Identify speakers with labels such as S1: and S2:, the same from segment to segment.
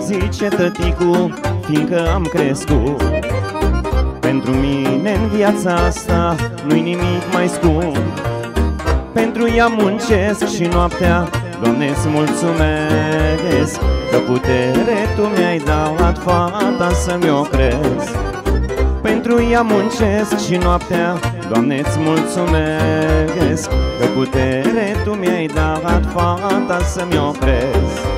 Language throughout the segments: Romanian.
S1: zice tăticu, fiindcă am crescut. Pentru mine în viața asta nu-i nimic mai scump. Pentru ea muncesc și noaptea, Doamne-ți mulțumesc. Că putere Tu mi-ai dat fata să-mi o crezi Pentru ea muncesc și noaptea, Doamne-ți mulțumesc. Că putere Tu mi-ai dat fata să-mi o crezi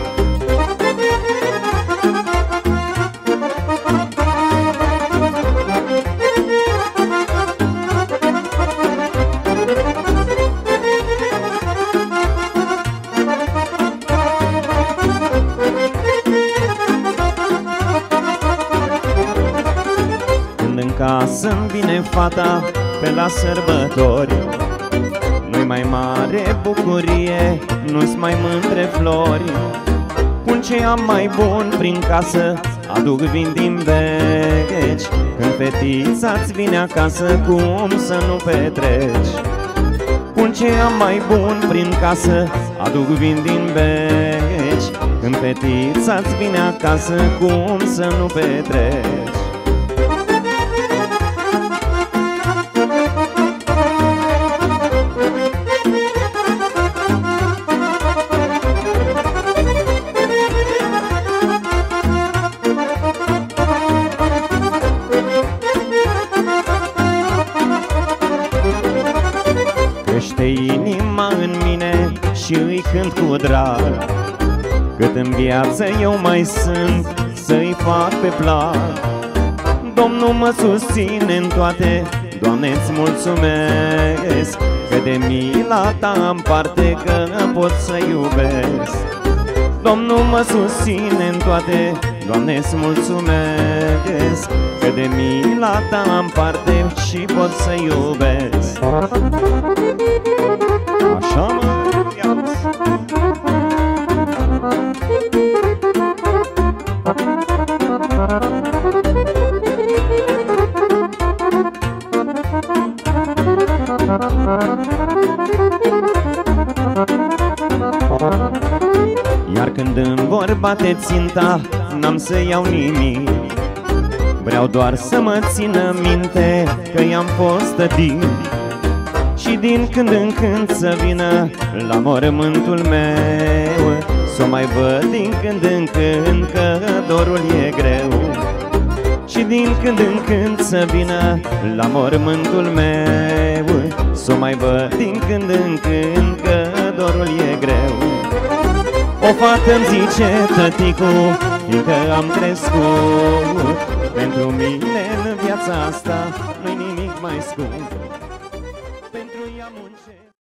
S1: Casă-mi vine fata pe la sărbători. Nu-i mai mare bucurie, nu-s mai mândre flori. Pun ce am mai bun prin casă, aduc vin din veci. Când fetița-ți vine acasă, cum să nu petreci? Pun ce am mai bun prin casă, aduc vin din veci. Când fetița-ți vine acasă, cum să nu petreci inima în mine și îi cânt cu drag. Cât în viață eu mai sunt să-i fac pe plac. Domnul mă susține în toate, Doamne-ți mulțumesc. Că de mila ta am parte că pot să iubesc. Domnul mă susține în toate, Doamne-ți mulțumesc. Că de mila ta am parte și pot să iubesc Iar când îmi vor bate ținta, n-am să iau nimic. Vreau doar să mă țină minte că i-am fost tătic Și din când în când să vină la mormântul meu. Să mai văd din când în când că dorul e greu. Și din când în când să vină la mormântul meu. Să mai văd din când în când că dorul e greu. O fată-mi zice tăticu, fiindcă am crescut Pentru mine în viața asta nu-i nimic mai scump. Pentru ea muncesc